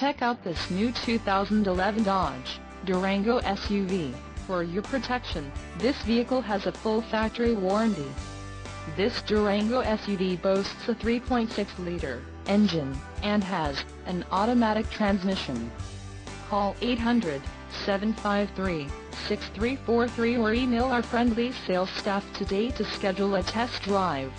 Check out this new 2011 Dodge Durango SUV. For your protection, this vehicle has a full factory warranty. This Durango SUV boasts a 3.6-liter engine and has an automatic transmission. Call 800-753-6343 or email our friendly sales staff today to schedule a test drive.